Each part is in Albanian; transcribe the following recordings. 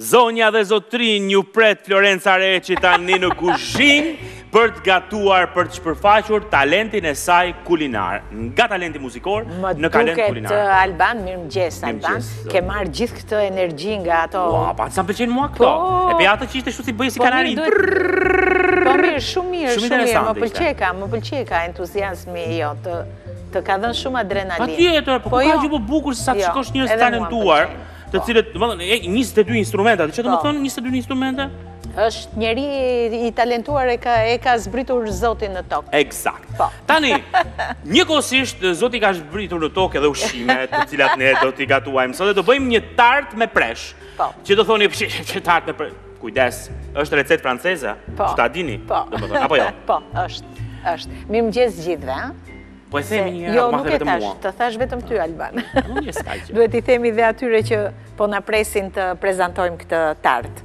Zonja dhe zotërinj ju pret Florenca Reçi tani në kuzhinë për të gatuar për të shpërfaqur talentin e saj kulinar. Nga talenti muzikor në talent kulinar. Më duket Alban, mirëmëngjes Alban, ke marrë gjithë Këtë energji nga ato... Ua, po sa më pëlqejnë mua këto. Po. E pe atë që ishte kështu si bënte si, po, kanarinë. Po mirë, shumë mirë, shumë mirë, më pëlqeka, më pëlqeka entuziazmi jot, të ka dhënë shumë adrenalinë. Patjetër, po, po ka gjë më bukur sesa të shikosh njerëz të talentuar, të cilët, domethënë, 22 instrumente, ç'do të thotë 22 instrumente? është njeri i talentuar e ka zbritur zotin në tokë. Ekzakt. Po. Tani, njëkohësisht Zoti ka zbritur në tokë edhe ushqime, të cilat ne do t'i gatuajmë sot dhe do bëjmë një tart me presh. Po. Që do thoni ç'është tart me presh. Kujdes, është recetë franceze, po. ta dini. Po. Domethënë, apo jo? Po, është. Është. Mirëmëngjes të gjithëve, ëh. Po e themi një herë, jo, nuk e thashë, të thashë vetëm ty Alban. Nuk ke faj. Duhet t'i themi dhe atyre që po na presin të prezantojmë këtë tart.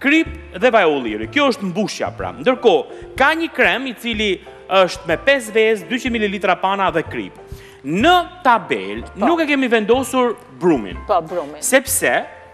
kripë dhe vaj ulliri. Kjo është mbushja pra. Ndërkohë, ka një krem i cili është me pesë vezë, dyqind mililitra pana dhe kripë. Në tabelë po. nuk e kemi vendosur brumin. Po, brumin. Sepse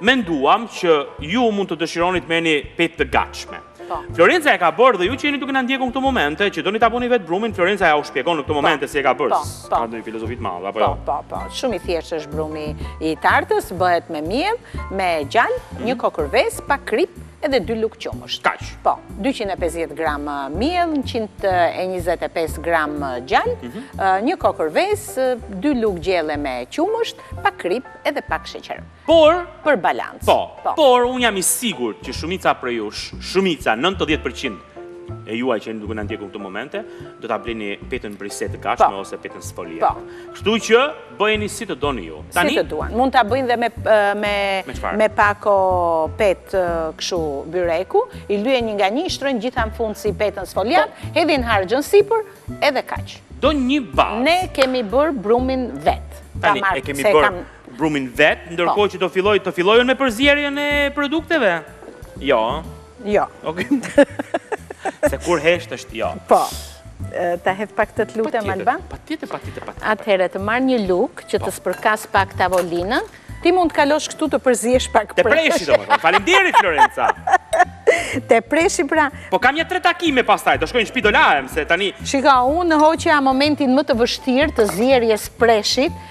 menduam që ju mund të dëshironi të merrni petë të gatshme. Po. Florenca e ka bërë dhe ju që jeni duke na ndjekur në këto momente, që doni ta bëni vetë brumin, Florenca jua shpjegon në këto momente si e ka bërë. Po. Ka ndonjë filozofi të madhe apo po, jo? Po, po, po. Shumë i thjeshtë është brumi i tartës, bëhet me miell, me gjalpë, mhm. një kokërr vezë, pak kripë, edhe dy lugë qumësht. Kaq. Po, 250 gram uh, miell, 125 gram uh, gjalpë, mhm. uh, një kokërr vezë, dy lugë gjelle me qumësht, pak kripë, edhe pak sheqer. Por, për balancë. Po, po. Por unë jam i sigurt që shumica prej jush, shumica, 90 për qind e juaj që jeni duke na ndjekur në këto momente, do ta bleni petën brise të gatshme po. ose petën sfoliat. Po. Kështu që bëjeni si të doni ju. Tani si të duan. Mund ta bëjnë dhe me me me, me pako petë kështu byreku, i lyejnë një nga një, i shtrojnë të gjitha në fund si petën sfoliat, po. hedhin harxhën sipër edhe kaq. Do një bazë. Ne kemi bërë brumin vetë. Tani e kemi bërë brumin vetë, po. ndërkohë që do filloj të fillojmë me përzierjen e produkteve? Jo. Jo. Ok. Se kur hesht është jo. Po. Ta hedh pak, të të lutem Alban? Patjetër, patjetër, patjetër. Atëherë të marr një lugë që të po. spërkas pak tavolinën. Ti mund të kalosh këtu të përziesh pak presh. Te preshi domethënë. Faleminderit Florenca. Te preshi pra. Po kam një tre takime pastaj, do shkoj në shtëpi do lahem se tani. Shiko, unë ta hoqa momentin më të vështirë të zierjes së preshit,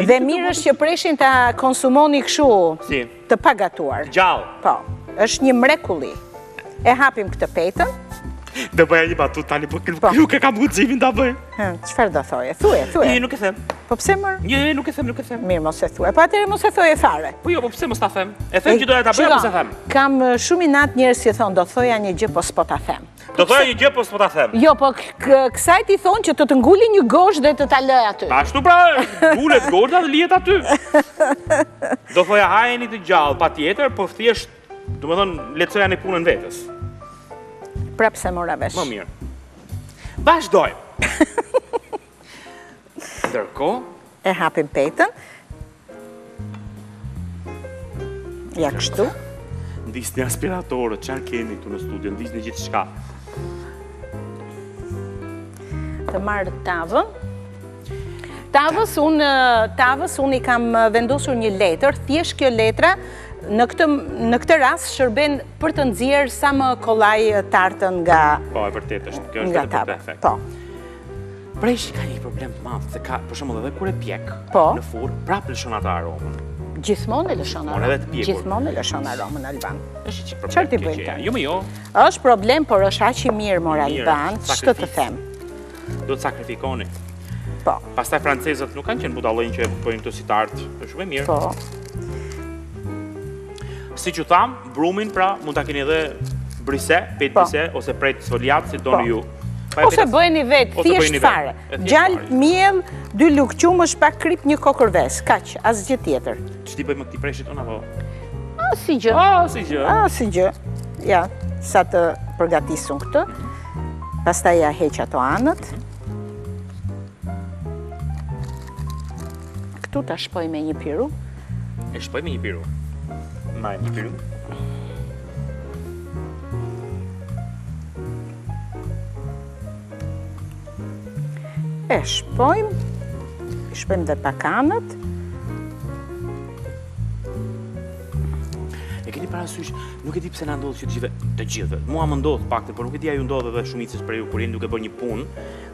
Dhe mirë është që preshin ta konsumoni kështu të pagatuar. Gjallë. Po, është një mrekulli. E hapim këtë petën. Do bëja një batutë tani, po nuk po. e kam guximin ta bëj. Çfarë do thoje? Thuaje, thuaje. Jo, nuk e them. Po pse more? Jo, nuk e them, nuk e them. Mirë, mos e thuaj. Po atëherë mos e thuaj fare. Po jo, po pse mos ta them? E them që doja ta bëja, mos e them. Kam shumë inat njerëzit që thonë, do thoja një gjë, po s'po ta them. Do thoja një gjë, po s'po ta them. Jo, po kësaj i thonë që të të nguli një gozhdë dhe të ta lë aty. Ashtu pra, ngulet gozhda dhe lihet aty. Do thoja hajeni të gjallë, patjetër, po thjesht, domethënë, lehtësojani punën vetes. Prapë s'e mora vesh. Më mirë. Vazhdojmë. Ndërkohë E hapim petën. Ja kështu. Ndizini aspiratorët, çfarë keni këtu në studio, ndizni gjithçka. Të marr tavën. Tavës unë, tavës unë i kam vendosur një letër, thjesht kjo letra, në këtë, në këtë rast shërben për të nxjerrë sa më kollaj tartën nga tava. Po, e vërtetë është, kjo është dhe për këtë efekt. Po. Preshi ka një problem të madh, se ka, për shembull, edhe kur e pjek po. në furr, prap lëshon atë aromën. Gjithmonë e lëshon aromën. Gjithmonë e lëshon aromën Alban. Është, çfarë problem. t'i bëjmë? Jo, më jo. Është problem, por është aq i mirë mor Alban, ç'të të them. Do të sakrifikoni. Po. Pastaj francezët nuk kanë qenë budallënj që e bëjnë këtë si tartë. Është shumë e mirë. Po. Siç thamë, Brumin pra mund ta keni edhe brise, petë po. brise ose petë sfoliat si doni po. ju. Ose bëjeni vetë, thjesht fare. Gjalpë, miell, dy lugë qumësht, pak kripë, një kokërr vezë, kaq, asgjë tjetër. Ç't'i bëj këtij preshit unë apo? Asnjë gjë. Asnjë gjë. Asnjë gjë. Ja, sa të përgatis unë këtë. Pastaj ia heq ato anët. Këtu ta shpoj me një pirun. E shpoj me një pirun. Marr një pirun. E shpojmë, e shpojmë dhe pak anët. E keni parasysh, nuk e di pse na ndodh që të gjithë, të gjithë. Mua më ndodh të paktën, por nuk e di a ju ndodh edhe shumicës prej jush kur jeni duke bërë një punë,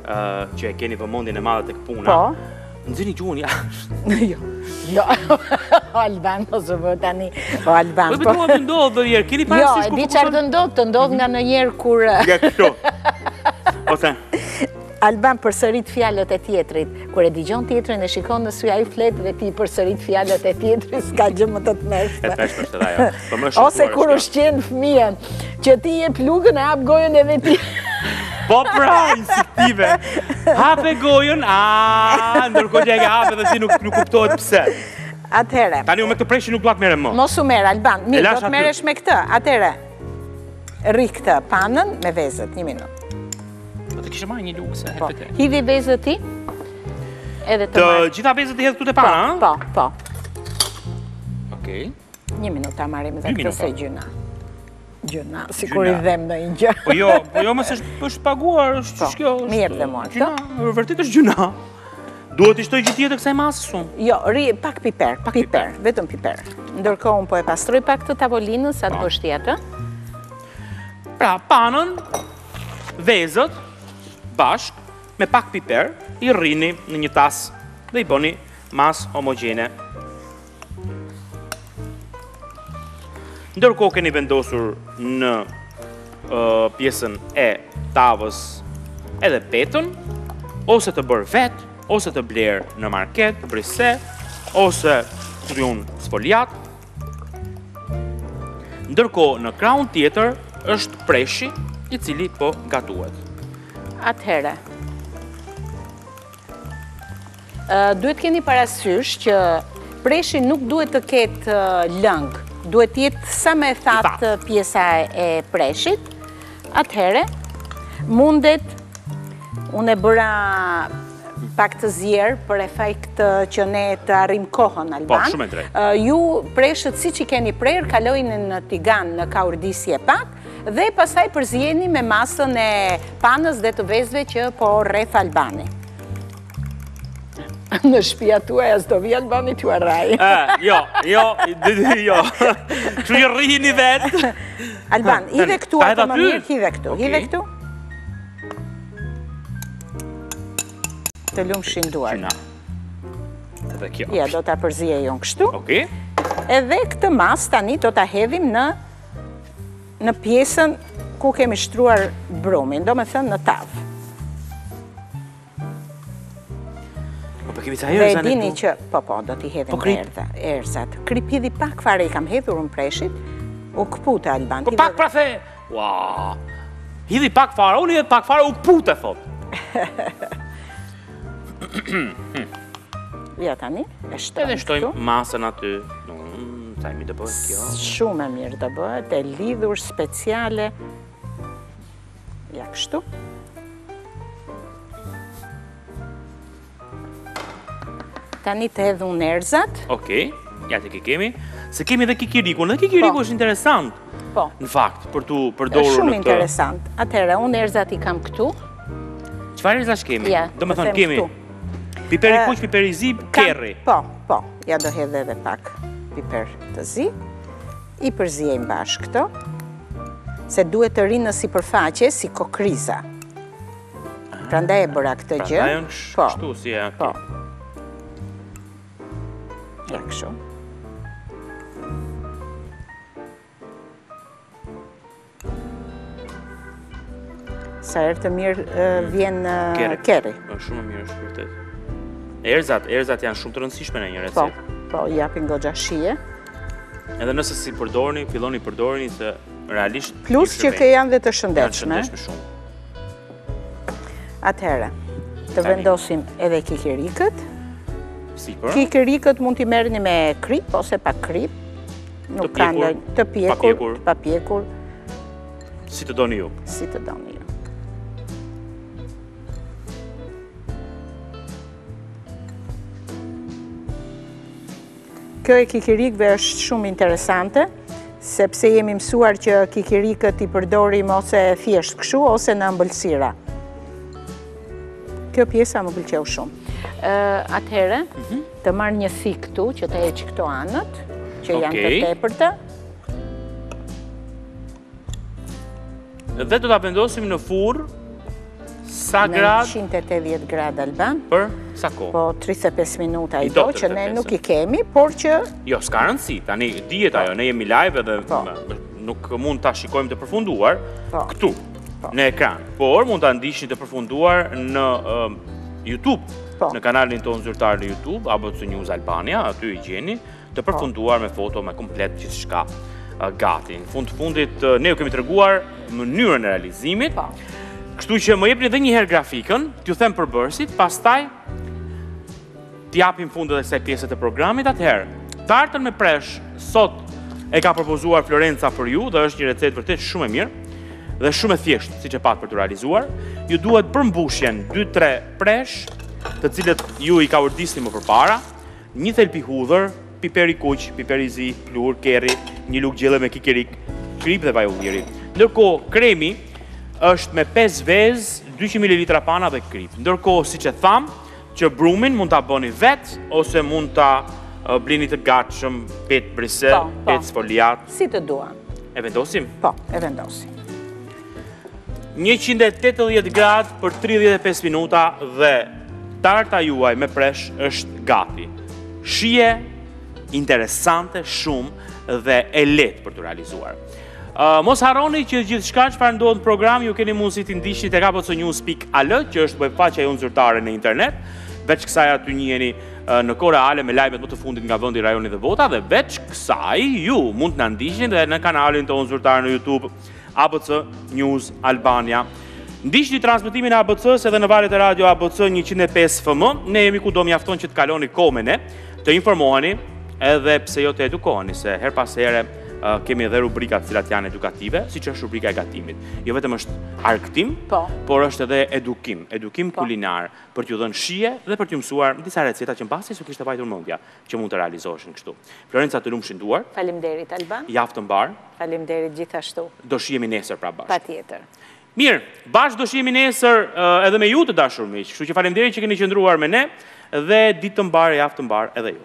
ë që e keni vëmendjen e madhe tek puna. Po. Nxirrni gjuhën jashtë. Jo. Jo. Alban po s'e bën tani. Po Alban. Po do të ndodh ndonjëherë keni parë jo, si shkon. Jo, di çfarë të ndodh, të ndodh nga ndonjëherë kur Ja kështu. Ose Alban përsërit fjalët e tjetrit. Kur e dëgjon tjetrin e shikon në sy ai flet dhe ti përsërit fjalët e tjetrit, s'ka gjë më të tmerrshme. Ose kur ushqen fëmijën, që ti i jep lugën e hap gojën dhe vetë. Po pra, instiktive. Hape gojën, a, ndërkohë që e ke hapur dhe ti nuk nuk kuptohet pse. Atëherë. Tani unë me këtë preshin nuk dua të merrem më. Mos u merr Alban, mirë, do të merresh me këtë. Atëherë. Rrih këtë panën me vezët, një minutë. Do të kishe marrë një lukse, e këtë. Po. Hidhi vezët ti? Edhe të marrë. Të gjitha vezët i hedh te kjo panë, po, a? Po, po. Okej. Një minutë ta marrim dhe këtë se gjynah. Gjynah, sikur i dhem në i gjë. Po jo, po jo, mësë është paguar, është që po, shkjo. M'i jep dhe mua. Gjynah, vërtet është gjynah. Duhet t'i shtoj gjë tjetër kësaj masë shumë. Jo, rri, pak piper, pak piper, vetëm piper. Ndërkohë unë po e pastroj pak këtë tavolinën, sa të po. pështë jetë. Pra, panën, vezët, bashkë, me pak piper, i rrihni në një tas dhe i bëni masë homogjene. Ndërkohë keni vendosur në pjesën e tavës edhe petën, ose të bërë vetë, ose të blerë në market, brise, ose sfoliatë. Ndërkohë në krahun tjetër është preshi i cili po gatuhet. Atëhere, Duhet të keni parasysh që preshi nuk duhet të ketë lëng, duhet të jetë sa më e thatë pjesa e preshit. Atëherë mundet unë e bëra pak të zierë për efekt që ne të arrijmë kohën, Alban. Po, shumë e drejtë. Ju preshët siç i keni prerë, kalojini në tigan në kaurdisje pak, dhe pastaj përziejini me masën e panës dhe të vezëve që po rreh Albani. Në shpia tuaja s'do vijë Albani t'jua rrahë. Jo, jo, jo. Që rrihini vetë. Alban, hidhe këtu, atë më mirë, hidhe këtu. Hidhe këtu. Të lumshin duart. Qina. Dhe kjo. Ja, do ta përziej unë kështu. Ok. Edhe këtë masë tani do ta hedhim në në pjesën ku kemi shtruar brumin, domethënë në tavë. Po po kemi ca erëza ne. Dhe dini çë, po po, do t'i hedhim po, edhe erëzat. Kripë hidhi pak fare i kam hedhur unë preshit, u këpute Alban. Po pak pra the, wow. Hidhi pak fare, unë hidhi pak fare, u këpute, thotë. ja tani, e shtojmë. Edhe shtojmë masën aty. Mm, çfarë do bëhet kjo. Shumë e mirë do bëhet, e lidhur speciale. Ja kështu. Tani të hedhim erëzat. Okej, ja të kemi. Se kemi dhe kikirikun, kikirikun po. është interesant. Po. Në fakt, për t'u përdorur në këtë. Shumë interesant. Atëherë, unë erëzat i kam këtu. Çfarë erëzash kemi? Ja, domethënë kemi. Piper i kuq, piper i zi, kerri. Po, po. Ja do hedh edhe pak piper të zi. I përziejmë bashkë këto, se duhet të rrinë në sipërfaqe, si kokrriza. Prandaj e bëra këtë gjë. Prandaj e në po. kështu si e ati. Po. Ja kështu. Sa erë të mirë mm. vjen nga kerri. Po, shumë mirë është vërtet. Erëzat, erëzat janë shumë të rëndësishme në një po, recetë. Po, po, japin goxha shije. Edhe nëse s'i përdorni, filloni përdorni se realisht... Plus që ke janë dhe të shëndetshme. Janë shëndetshme shumë. Atëherë, të vendosim edhe kikirikët. Sipër. Kikirikët mund t'i merrni me kripë ose pa kripë. Nuk ka ndonjë të pjekur, të papjekur. Si të doni ju? Si të doni ju. Kjo e kikirikve është shumë interesante, sepse jemi mësuar që kikirikët i përdorim ose thjesht këshu, ose në ëmbëlsira. Kjo pjesa më pëlqeu shumë. Atëhere, mhm. Të marr një thikë këtu, që të heq këto anët, që janë të tepërta. Dhe do ta vendosim në furrë, sa gradë? Në 180 gradë, Alban. Për, sa kohë? Po, 35 minuta i do, që ne nuk i kemi, por që... Jo, s'ka rëndësi, tani, dihet ajo, ne jemi live edhe po. nuk mund ta shikojmë të përfunduar, po. këtu, po. në ekran. Por, mund ta ndiqni të përfunduar në YouTube, Po. Në kanalin tonë zyrtar në YouTube, ABC News Albania, aty i gjeni, të po. përfunduar me foto me komplet gjithçka gati. Në fund të fundit, ne ju kemi treguar mënyrën e realizimit, po. kështu që më jepni dhe njëherë grafikën, t'ju them përbërësit, pastaj t'i japim fund edhe kësaj pjese të programit, atëherë, tartën me presh, sot e ka propozuar Florenca për ju dhe është një recetë vërtet shumë e mirë dhe shumë e thjeshtë, siç e patë për t'u realizuar. Ju duhet për mbushjen 2-3 presh, të cilët ju i kaurdisni më përpara, një thelpi hudhër, piper i kuq, piper i zi, pluhur kerri, një lugë gjelle me kikirik, kripë dhe vaj ulliri. Ndërkohë, kremi është me 5 vezë, 200 ml pana dhe kripë. Ndërkohë, siç e thamë, që brumin mund ta bëni vetë, ose mund ta blini të gatshëm, petë brise, po, po. petë sfoliat. Si të duan. E vendosim? Po, e vendosim. 180 gradë për 35 minuta dhe tarta juaj me presh është gati. Shije interesante shumë dhe e lehtë për t'u realizuar. Mos harroni që gjithçka çfarë ndodh në program, ju keni mundësi ta ndiqni te ABC News pikë al, që është web faqja jonë zyrtare në internet, veç kësaj aty njiheni në kohë reale me lajmet më të fundit nga vendi rajoni dhe bota dhe veç kësaj ju mund të na ndiqni dhe në kanalin tonë zyrtar në Youtube ABC News Albania. Ndiqni transmetimin e ABC-së edhe në valët e radio ABC 105 FM. Ne jemi kudo mjafton që të kaloni kohë me ne, të informoheni edhe pse jo të edukoheni, se herë pas here kemi edhe rubrika të cilat janë edukative, siç është rubrika e gatimit. Jo vetëm është argëtim, po. por është edhe edukim, edukim po. kulinar, për t'ju dhënë shije dhe për t'ju mësuar disa receta që mbase s'ju kishte vajtur mendja. që mund të realizoheshin kështu. Florenca të lumshin duart. Faleminderit Alban. Javë të mbarë. Faleminderit gjithashtu. Do shihemi nesër pra bashkë. Patjetër. Mirë, bashkë do shihemi nesër edhe me ju të dashur miq. Kështu që faleminderit që keni qëndruar me ne dhe ditë të mbarë, javë të mbarë edhe ju.